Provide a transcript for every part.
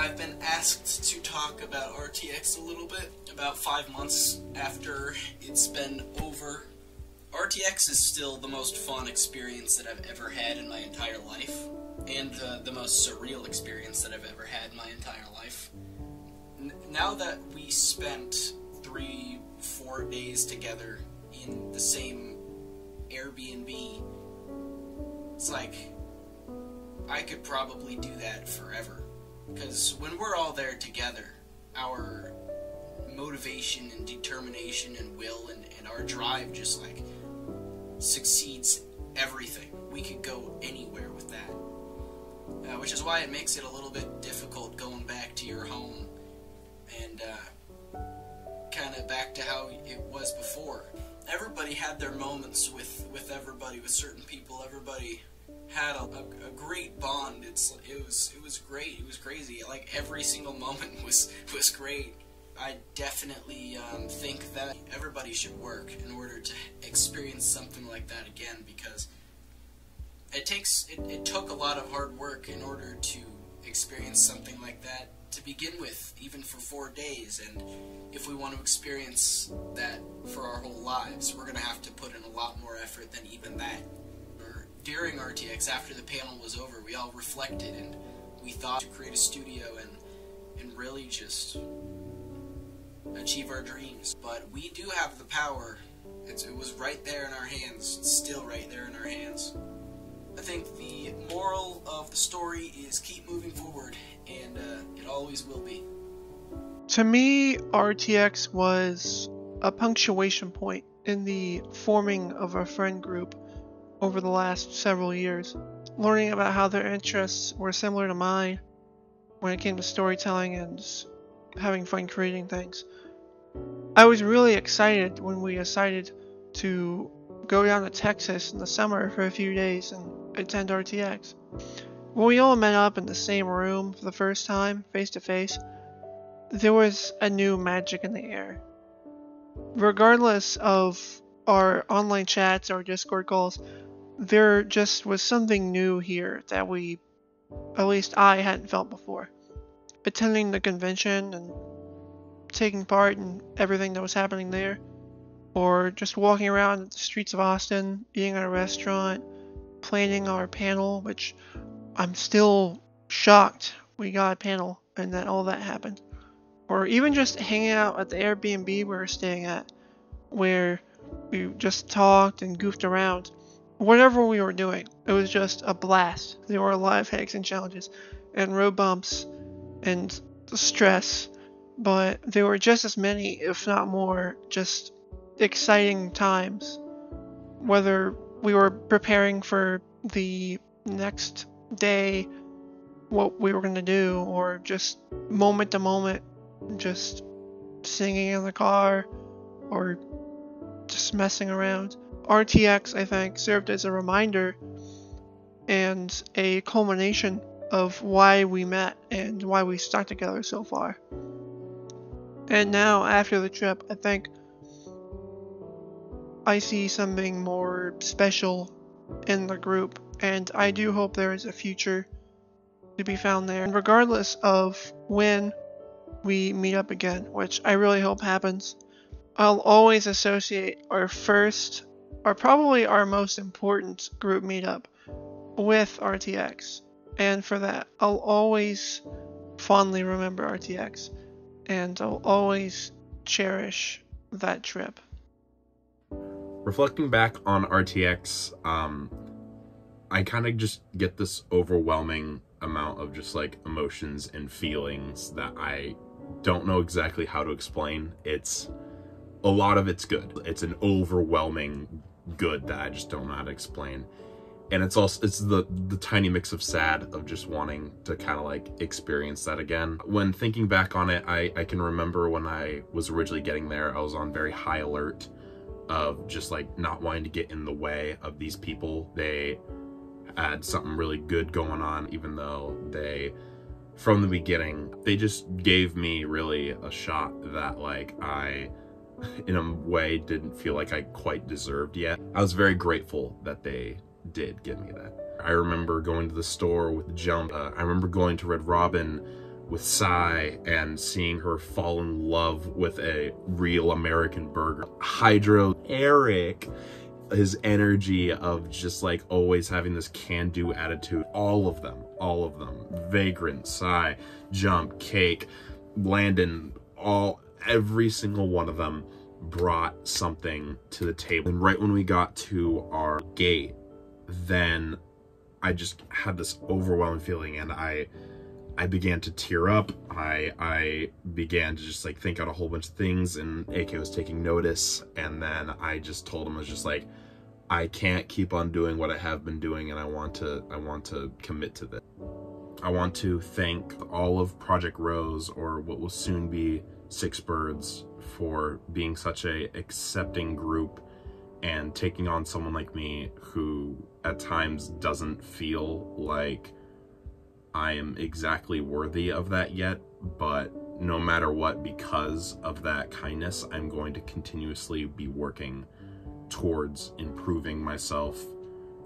I've been asked to talk about RTX a little bit about five months after it's been over. RTX is still the most fun experience that I've ever had in my entire life, and uh, the most surreal experience that I've ever had in my entire life. N- now that we spent three, four days together in the same Airbnb, it's like I could probably do that forever. Because when we're all there together, our motivation and determination and will and, and our drive just like succeeds everything. We could go anywhere with that. Uh, which is why it makes it a little bit difficult going back to your home and uh, kind of back to how it was before. Everybody had their moments with, with everybody, with certain people. Everybody had a, a, a, great bond. It's it was it was great. It was crazy. Like every single moment was was great. I definitely um, think that everybody should work in order to experience something like that again because it takes it, it took a lot of hard work in order to experience something like that to begin with, even for four days. And if we want to experience that for our whole lives, we're going to have to put in a lot more effort than even that during RTX, after the panel was over, we all reflected and we thought to create a studio and and really just achieve our dreams. But we do have the power. It's, it was right there in our hands. It's still right there in our hands. I think the moral of the story is keep moving forward, and uh, it always will be. To me, RTX was a punctuation point in the forming of our friend group over the last several years, learning about how their interests were similar to mine when it came to storytelling and having fun creating things. I was really excited when we decided to go down to Texas in the summer for a few days and attend RTX. When we all met up in the same room for the first time, face to face, there was a new magic in the air. Regardless of our online chats or Discord calls, there just was something new here that we, at least I, hadn't felt before. Attending the convention and taking part in everything that was happening there, or just walking around the streets of Austin, eating at a restaurant, planning our panel, which I'm still shocked we got a panel and that all that happened. Or even just hanging out at the Airbnb we were staying at, where we just talked and goofed around whatever we were doing, it was just a blast. There were life hacks and challenges and road bumps and stress, but there were just as many, if not more, just exciting times. Whether we were preparing for the next day, what we were going to do, or just moment to moment, just singing in the car, or just messing around. RTX, I think, served as a reminder and a culmination of why we met and why we stuck together so far. And now, after the trip, I think I see something more special in the group, and I do hope there is a future to be found there. And regardless of when we meet up again, which I really hope happens, I'll always associate our first or probably our most important group meetup with RTX. And for that, I'll always fondly remember RTX and I'll always cherish that trip. Reflecting back on RTX, um, I kind of just get this overwhelming amount of just like emotions and feelings that I don't know exactly how to explain. It's a lot of it's good. It's an overwhelming good that I just don't know how to explain. And it's also it's the the tiny mix of sad of just wanting to kind of like experience that again. When thinking back on it, I I can remember when I was originally getting there, I was on very high alert of just like not wanting to get in the way of these people. They had something really good going on, even though they from the beginning they just gave me really a shot that like I in a way didn't feel like I quite deserved yet. I was very grateful that they did give me that. I remember going to the store with Jump. Uh, I remember going to Red Robin with Sy and seeing her fall in love with a real American burger. Hydro, Eric, his energy of just like always having this can-do attitude. All of them, all of them. Vagrant, Sy, Jump, Cake, Landon, all, every single one of them brought something to the table. And right when we got to our gate, then I just had this overwhelming feeling and I I began to tear up. I I began to just like think out a whole bunch of things and AK was taking notice and then I just told him I was just like I can't keep on doing what I have been doing and I want to I want to commit to this. I want to thank all of Project Rose or what will soon be Six Birds for being such a accepting group and taking on someone like me who at times doesn't feel like I am exactly worthy of that yet, but no matter what, because of that kindness, I'm going to continuously be working towards improving myself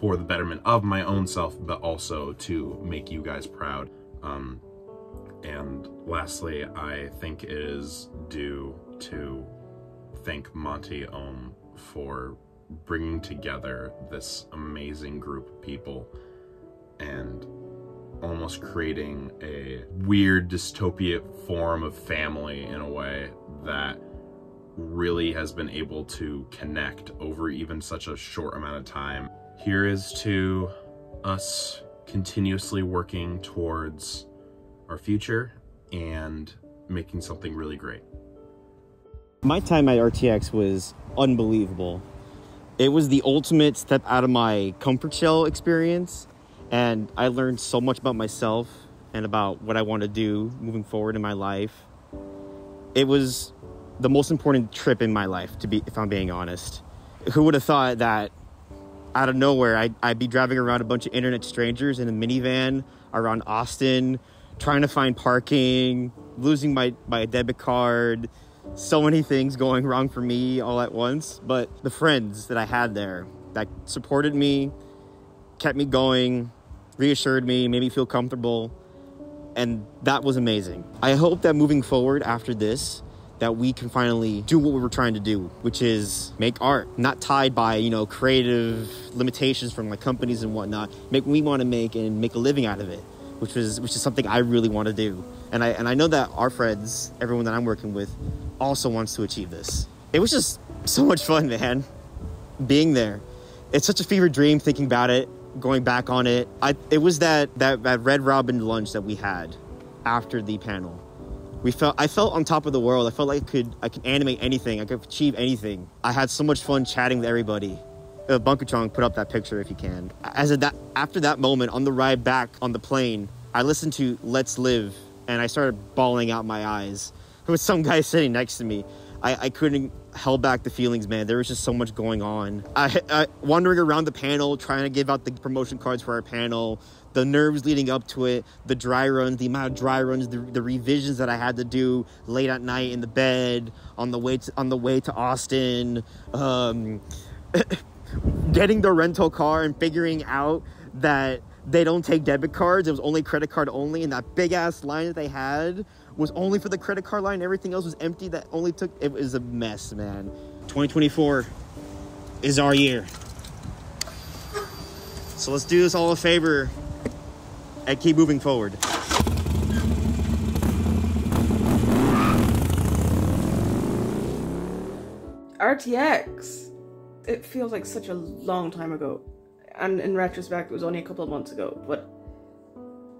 for the betterment of my own self, but also to make you guys proud. Um, and lastly, I think it is due to thank Monty Oum for bringing together this amazing group of people and almost creating a weird dystopia form of family in a way that really has been able to connect over even such a short amount of time. Here is to us continuously working towards our future and making something really great. My time at RTX was unbelievable. It was the ultimate step out of my comfort shell experience, and I learned so much about myself and about what I want to do moving forward in my life. It was the most important trip in my life, to be, if I'm being honest. Who would have thought that out of nowhere I'd, I'd be driving around a bunch of internet strangers in a minivan around Austin, trying to find parking, losing my, my debit card, so many things going wrong for me all at once. But the friends that I had there that supported me, kept me going, reassured me, made me feel comfortable, and that was amazing. I hope that moving forward after this, that we can finally do what we were trying to do, which is make art, not tied by, you know, creative limitations from like companies and whatnot. Make what we want to make and make a living out of it, which was which is something I really want to do. And I and I know that our friends, everyone that I'm working with, also wants to achieve this. It was just so much fun, man. Being there. It's such a fever dream thinking about it, going back on it. I it was that that, that Red Robin lunch that we had after the panel we felt I felt on top of the world. I felt like I could I could animate anything. I could achieve anything. I had so much fun chatting with everybody. Uh, Bunkatron, put up that picture if you can. As that after that moment on the ride back on the plane, I listened to Let's Live and I started bawling out my eyes. There was some guy sitting next to me. I, I couldn't held back the feelings, man. There was just so much going on. I, I wandering around the panel, trying to give out the promotion cards for our panel, the nerves leading up to it, the dry runs, the amount of dry runs, the, the revisions that I had to do late at night in the bed on the way to, on the way to Austin, um, getting the rental car and figuring out that they don't take debit cards. It was only credit card only, and that big ass line that they had was only for the credit card line. Everything else was empty. That only took it was a mess, man. 2024 is our year. So let's do this all a favor and keep moving forward. RTX. It feels like such a long time ago. And in retrospect, it was only a couple of months ago. But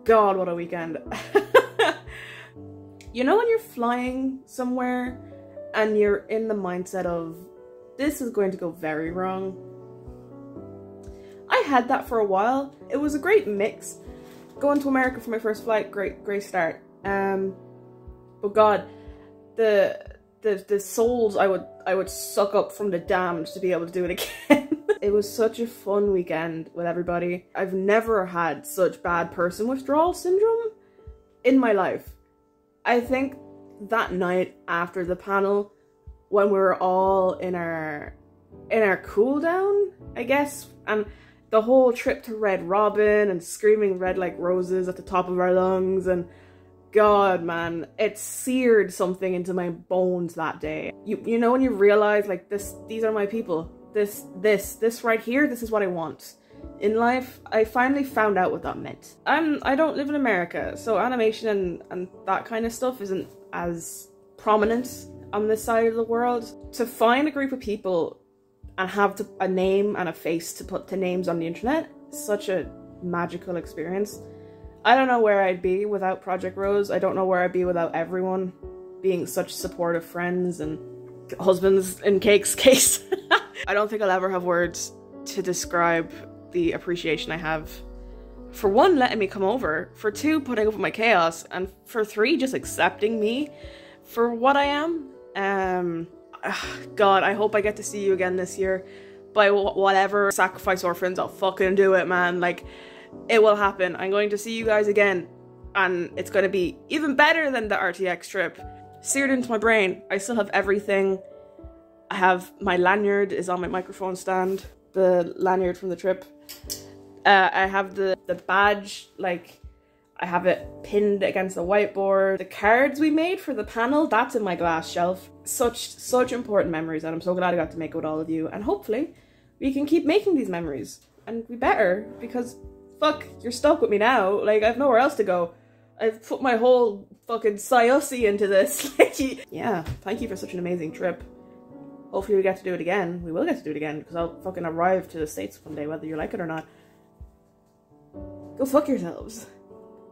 God, what a weekend. you know when you're flying somewhere and you're in the mindset of this is going to go very wrong? I had that for a while. It was a great mix going to America for my first flight, great, great start. Um, but God, the the the souls I would I would suck up from the damned to be able to do it again. it was such a fun weekend with everybody. I've never had such bad person withdrawal syndrome in my life. I think that night after the panel, when we were all in our in our cool down, I guess, and the whole trip to Red Robin and screaming red like roses at the top of our lungs and god, man, it seared something into my bones that day. You you know when you realize like this these are my people. This this this right here, this is what I want. In life, I finally found out what that meant. I'm I don't live in America, so animation and, and that kind of stuff isn't as prominent on this side of the world. To find a group of people and have to, a name and a face to put to names on the internet, such a magical experience. I don't know where I'd be without Project Rose. I don't know where I'd be without everyone being such supportive friends and husbands in Cake's case. I don't think I'll ever have words to describe the appreciation I have for one, letting me come over, for two, putting up with my chaos, and for three, just accepting me for what I am. Um, God, I hope I get to see you again this year. By whatever sacrifice orphans, I'll fucking do it, man. Like, it will happen. I'm going to see you guys again, and it's going to be even better than the RTX trip. Seared into my brain. I still have everything. I have my lanyard is on my microphone stand. The lanyard from the trip. Uh, I have the the badge like I have it pinned against the whiteboard. The cards we made for the panel, that's in my glass shelf. Such such important memories and I'm so glad I got to make it with all of you and hopefully we can keep making these memories. And we better because fuck, you're stuck with me now. Like I've nowhere else to go. I've put my whole fucking Sayusi into this. yeah, thank you for such an amazing trip. Hopefully we get to do it again. We will get to do it again because I'll fucking arrive to the States one day whether you like it or not. Go fuck yourselves.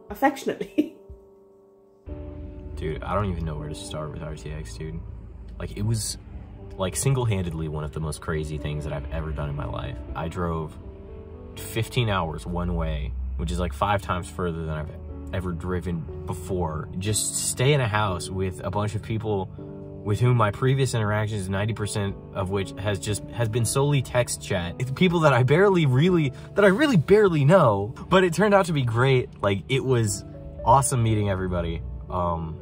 Affectionately. Dude, I don't even know where to start with RTX, dude. Like, it was, like, single-handedly one of the most crazy things that I've ever done in my life. I drove 15 hours one way, which is like five times further than I've ever driven before. Just stay in a house with a bunch of people with whom my previous interactions, 90% of which has just, has been solely text chat. It's people that I barely really, that I really barely know, but it turned out to be great. Like, it was awesome meeting everybody. Um,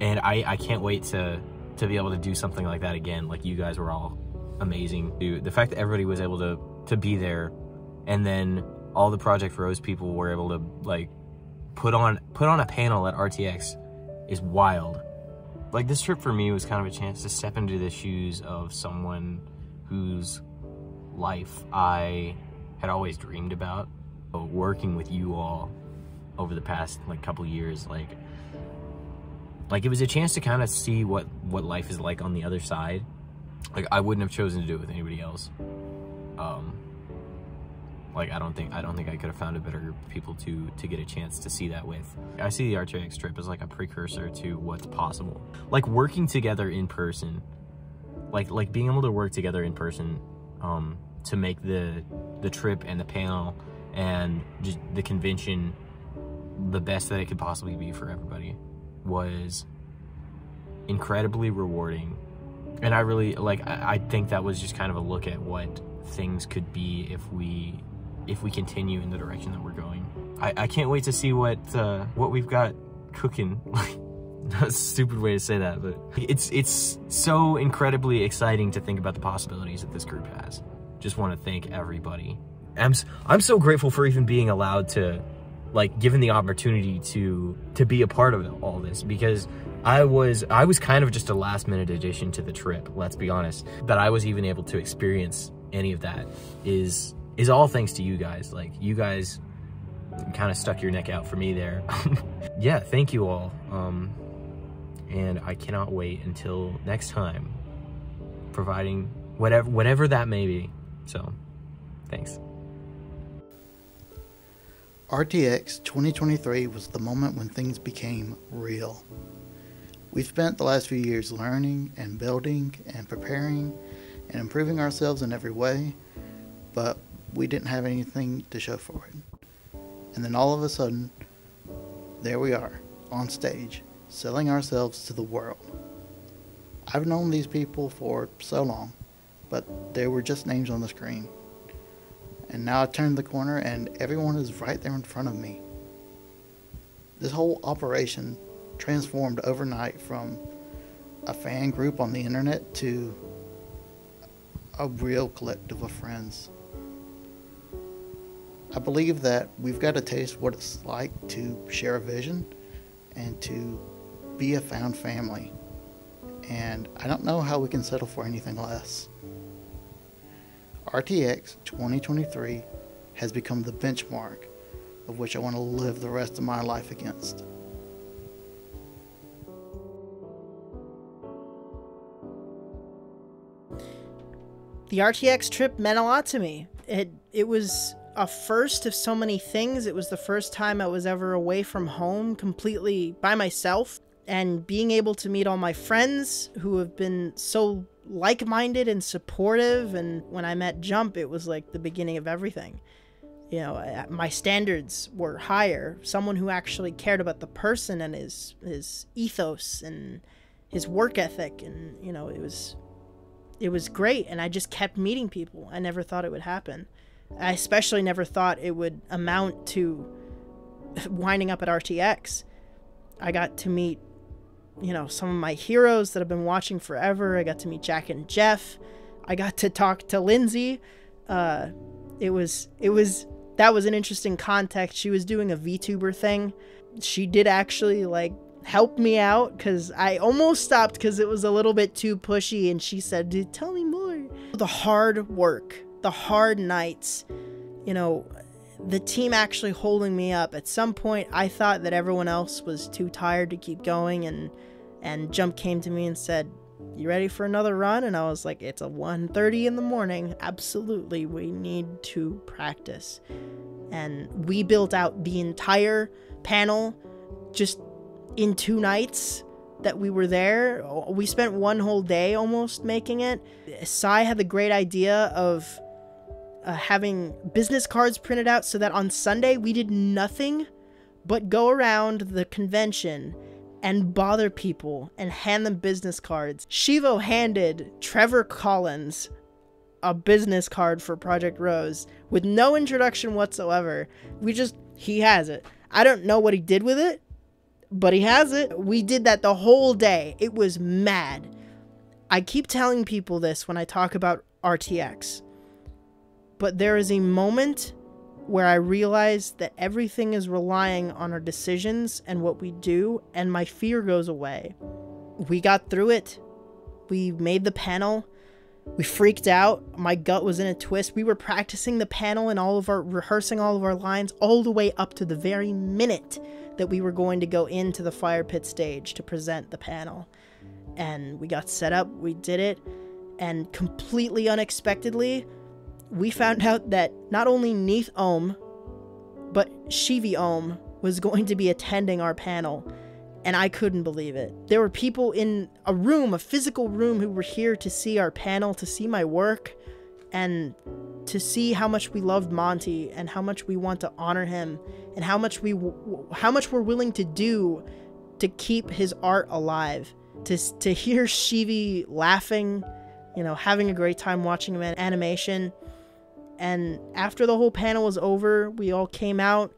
and I, I can't wait to, to be able to do something like that again. Like, you guys were all amazing. Dude, the fact that everybody was able to, to be there and then all the Project Rose people were able to, like, put on, put on a panel at RTX is wild like this trip for me was kind of a chance to step into the shoes of someone whose life I had always dreamed about. Working with you all over the past like couple years, like like it was a chance to kind of see what what life is like on the other side. Like I wouldn't have chosen to do it with anybody else. Um, like I don't think I don't think I could have found a better group of people to to get a chance to see that with. I see the RTX trip as like a precursor to what's possible. Like working together in person, like like being able to work together in person um, to make the the trip and the panel and just the convention the best that it could possibly be for everybody was incredibly rewarding and i really like I, I, think that was just kind of a look at what things could be if we if we continue in the direction that we're going. I, I can't wait to see what uh, what we've got cooking. That's a stupid way to say that, but it's it's so incredibly exciting to think about the possibilities that this group has. Just want to thank everybody. I'm I'm so grateful for even being allowed to, like, given the opportunity to to be a part of all this because I was I was kind of just a last minute addition to the trip. Let's be honest. That I was even able to experience any of that is is all thanks to you guys. Like, you guys kind of stuck your neck out for me there. yeah, thank you all. Um, and I cannot wait until next time, providing whatever whatever that may be. So, thanks. RTX 2023 was the moment when things became real. We've spent the last few years learning and building and preparing and improving ourselves in every way, but we didn't have anything to show for it. And then all of a sudden, there we are, on stage, selling ourselves to the world. I've known these people for so long, but they were just names on the screen. And now I turn the corner and everyone is right there in front of me. This whole operation transformed overnight from a fan group on the internet to a real collective of friends. I believe that we've got to taste what it's like to share a vision and to be a found family. And I don't know how we can settle for anything less. RTX 2023 has become the benchmark of which I want to live the rest of my life against. The RTX trip meant a lot to me. It it was a first of so many things. It was the first time I was ever away from home completely by myself and being able to meet all my friends who have been so like-minded and supportive and when I met Jump it was like the beginning of everything. You know, my standards were higher. Someone who actually cared about the person and his his ethos and his work ethic and you know, it was it was great and I just kept meeting people. I never thought it would happen. I especially never thought it would amount to winding up at RTX. I got to meet, you know, some of my heroes that I've been watching forever. I got to meet Jack and Geoff. I got to talk to Lindsay. Uh, it was, it was, that was an interesting context. She was doing a VTuber thing. She did actually like help me out because I almost stopped because it was a little bit too pushy. And she said, Dude, tell me more. The hard work, the hard nights, you know, the team actually holding me up. At some point, I thought that everyone else was too tired to keep going. And, and Jump came to me and said, you ready for another run and i was like it's a 1.30 in the morning absolutely we need to practice and we built out the entire panel just in two nights that we were there. We spent one whole day almost making it. Sy had the great idea of uh, having business cards printed out so that on Sunday we did nothing but go around the convention and bother people and hand them business cards. Sheevo handed Trevor Collins a business card for Project Rose with no introduction whatsoever. We just, he has it. I don't know what he did with it but he has it. We did that the whole day. It was mad. I keep telling people this when I talk about RTX. But there is a moment where I realize that everything is relying on our decisions and what we do, and my fear goes away. We got through it. We made the panel. We freaked out. My gut was in a twist. We were practicing the panel and all of our rehearsing all of our lines all the way up to the very minute that we were going to go into the fire pit stage to present the panel. And we got set up, we did it, and completely unexpectedly, we found out that not only Neath Oum, but Shivi Oum was going to be attending our panel. And I couldn't believe it. There were people in a room, a physical room, who were here to see our panel, to see my work, and to see how much we loved Monty and how much we want to honor him and how much we how much we're willing to do to keep his art alive to to hear Shivi laughing you know having a great time watching him animation and after the whole panel was over we all came out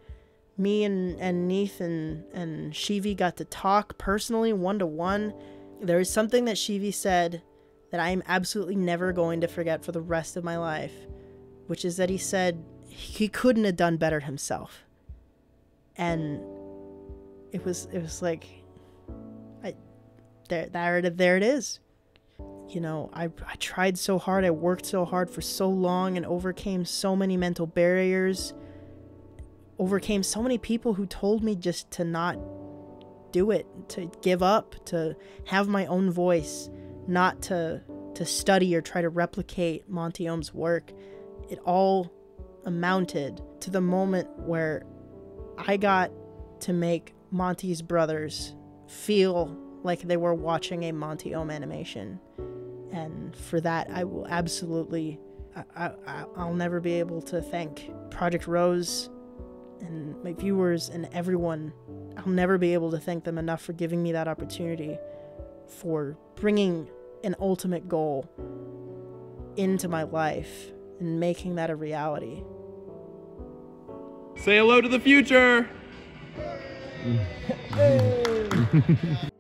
me and and Neath and and Shivi got to talk personally one to one there is something that Shivi said that I am absolutely never going to forget for the rest of my life which is that he said he couldn't have done better himself. And it was it was like I there there there it is. You know, I I tried so hard, I worked so hard for so long and overcame so many mental barriers. Overcame so many people who told me just to not do it, to give up, to have my own voice, not to to study or try to replicate Monty Oum's work it all amounted to the moment where I got to make Monty's brothers feel like they were watching a Monty Oum animation. And for that, I will absolutely, I, I, I'll never be able to thank Project Rose and my viewers and everyone. I'll never be able to thank them enough for giving me that opportunity, for bringing an ultimate goal into my life and making that a reality. Say hello to the future!